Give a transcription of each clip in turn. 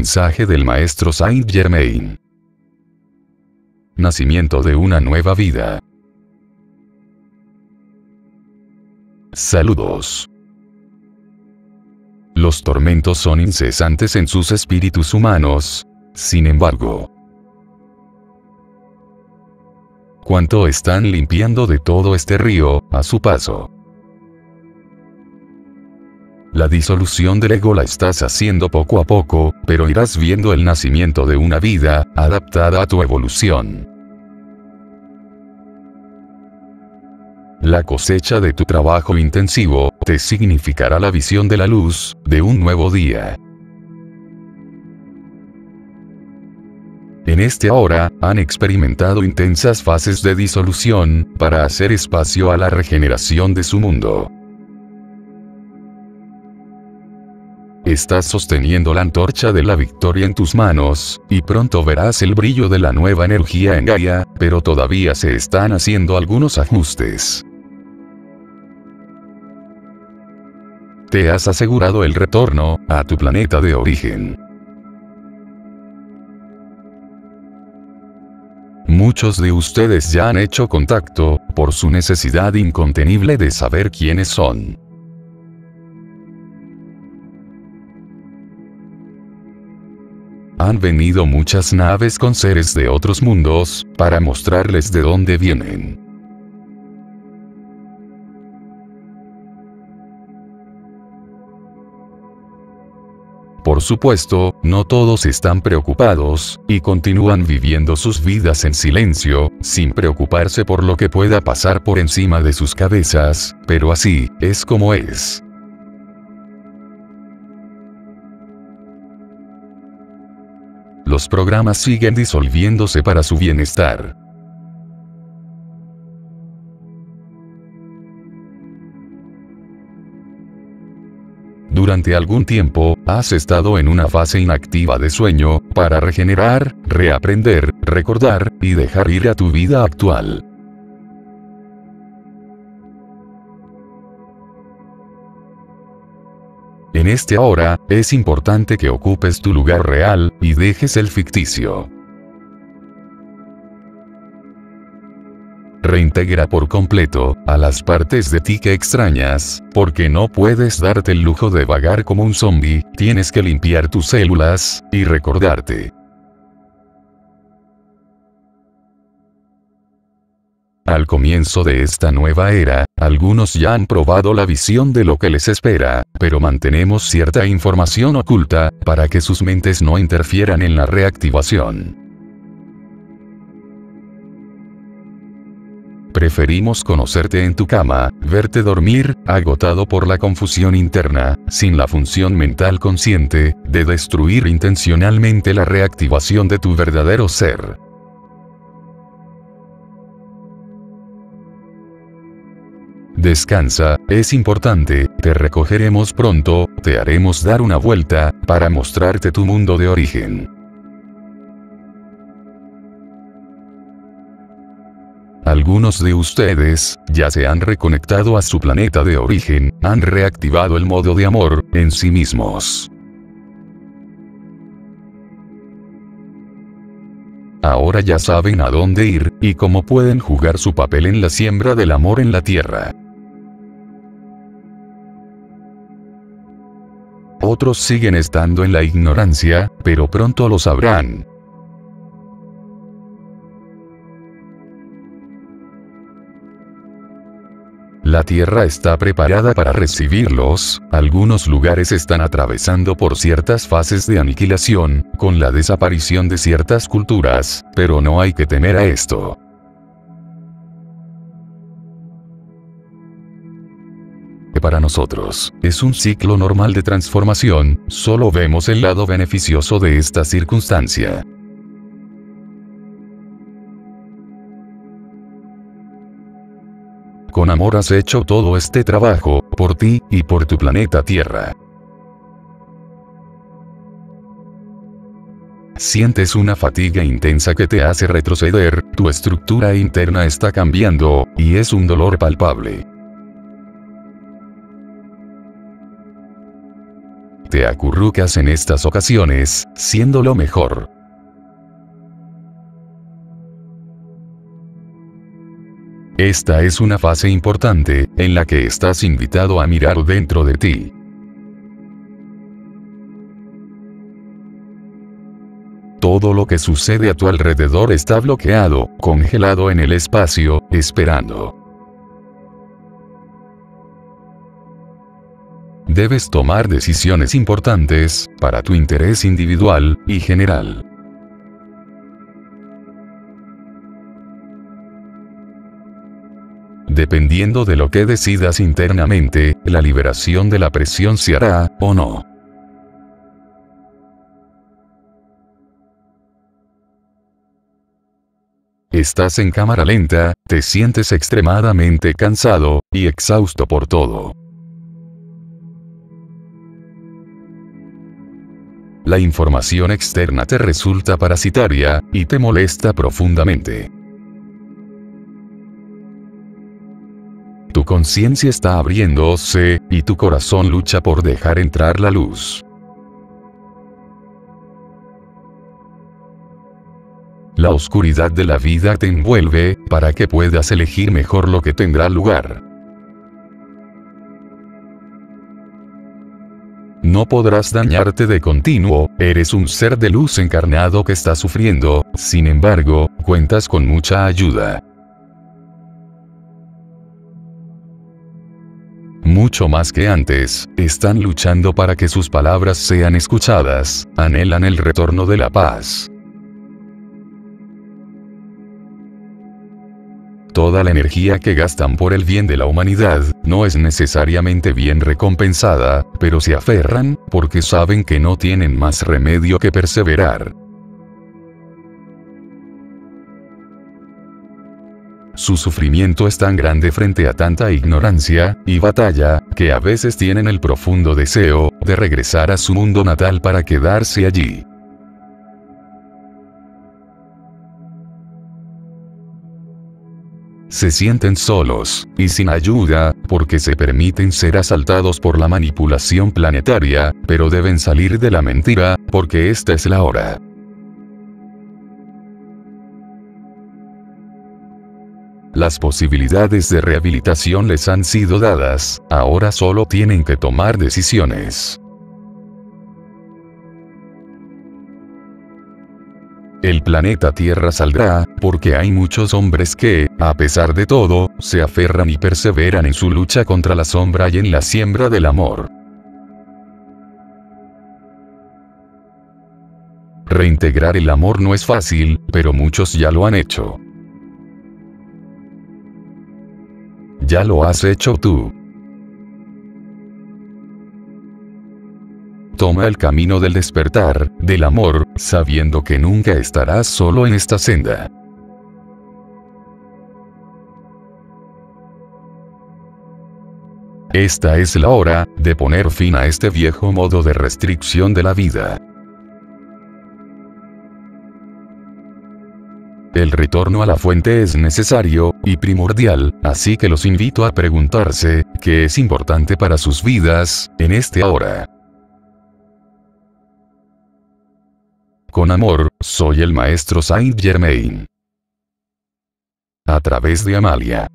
Mensaje del Maestro Saint Germain. Nacimiento de una nueva vida. Saludos. Los tormentos son incesantes en sus espíritus humanos. Sin embargo, ¿cuánto están limpiando de todo este río, a su paso? La disolución del ego la estás haciendo poco a poco, pero irás viendo el nacimiento de una vida, adaptada a tu evolución. La cosecha de tu trabajo intensivo, te significará la visión de la luz, de un nuevo día. En este ahora, han experimentado intensas fases de disolución, para hacer espacio a la regeneración de su mundo. Estás sosteniendo la antorcha de la victoria en tus manos, y pronto verás el brillo de la nueva energía en Gaia, pero todavía se están haciendo algunos ajustes. Te has asegurado el retorno, a tu planeta de origen. Muchos de ustedes ya han hecho contacto, por su necesidad incontenible de saber quiénes son. Han venido muchas naves con seres de otros mundos, para mostrarles de dónde vienen. Por supuesto, no todos están preocupados, y continúan viviendo sus vidas en silencio, sin preocuparse por lo que pueda pasar por encima de sus cabezas, pero así, es como es. Los programas siguen disolviéndose para su bienestar. Durante algún tiempo, has estado en una fase inactiva de sueño, para regenerar, reaprender, recordar, y dejar ir a tu vida actual. En este ahora, es importante que ocupes tu lugar real, y dejes el ficticio. Reintegra por completo, a las partes de ti que extrañas, porque no puedes darte el lujo de vagar como un zombie, tienes que limpiar tus células, y recordarte. Al comienzo de esta nueva era, algunos ya han probado la visión de lo que les espera, pero mantenemos cierta información oculta, para que sus mentes no interfieran en la reactivación. Preferimos conocerte en tu cama, verte dormir, agotado por la confusión interna, sin la función mental consciente, de destruir intencionalmente la reactivación de tu verdadero ser. Descansa, es importante, te recogeremos pronto, te haremos dar una vuelta, para mostrarte tu mundo de origen. Algunos de ustedes, ya se han reconectado a su planeta de origen, han reactivado el modo de amor, en sí mismos. Ahora ya saben a dónde ir, y cómo pueden jugar su papel en la siembra del amor en la Tierra. Otros siguen estando en la ignorancia, pero pronto lo sabrán. La Tierra está preparada para recibirlos, algunos lugares están atravesando por ciertas fases de aniquilación, con la desaparición de ciertas culturas, pero no hay que temer a esto. Para nosotros, es un ciclo normal de transformación, solo vemos el lado beneficioso de esta circunstancia. Con amor has hecho todo este trabajo, por ti, y por tu planeta Tierra. Sientes una fatiga intensa que te hace retroceder, tu estructura interna está cambiando, y es un dolor palpable. Te acurrucas en estas ocasiones, siendo lo mejor. Esta es una fase importante, en la que estás invitado a mirar dentro de ti. Todo lo que sucede a tu alrededor está bloqueado, congelado en el espacio, esperando. Debes tomar decisiones importantes, para tu interés individual, y general. Dependiendo de lo que decidas internamente, la liberación de la presión se hará, o no. Estás en cámara lenta, te sientes extremadamente cansado, y exhausto por todo. La información externa te resulta parasitaria, y te molesta profundamente. Tu conciencia está abriéndose, y tu corazón lucha por dejar entrar la luz. La oscuridad de la vida te envuelve, para que puedas elegir mejor lo que tendrá lugar. No podrás dañarte de continuo, eres un ser de luz encarnado que está sufriendo, sin embargo, cuentas con mucha ayuda. Mucho más que antes, están luchando para que sus palabras sean escuchadas, anhelan el retorno de la paz. Toda la energía que gastan por el bien de la humanidad, no es necesariamente bien recompensada, pero se aferran, porque saben que no tienen más remedio que perseverar. Su sufrimiento es tan grande frente a tanta ignorancia, y batalla, que a veces tienen el profundo deseo, de regresar a su mundo natal para quedarse allí. Se sienten solos, y sin ayuda, porque se permiten ser asaltados por la manipulación planetaria, pero deben salir de la mentira, porque esta es la hora. Las posibilidades de rehabilitación les han sido dadas, ahora solo tienen que tomar decisiones. El planeta Tierra saldrá, porque hay muchos hombres que, a pesar de todo, se aferran y perseveran en su lucha contra la sombra y en la siembra del amor. Reintegrar el amor no es fácil, pero muchos ya lo han hecho. Ya lo has hecho tú. Toma el camino del despertar, del amor, sabiendo que nunca estarás solo en esta senda. Esta es la hora, de poner fin a este viejo modo de restricción de la vida. El retorno a la fuente es necesario, y primordial, así que los invito a preguntarse, ¿qué es importante para sus vidas, en este ahora? Con amor, soy el maestro Saint Germain. A través de Amalia.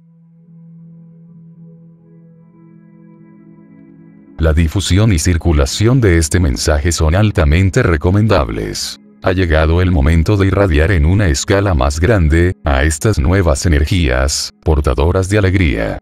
La difusión y circulación de este mensaje son altamente recomendables. Ha llegado el momento de irradiar en una escala más grande, a estas nuevas energías, portadoras de alegría.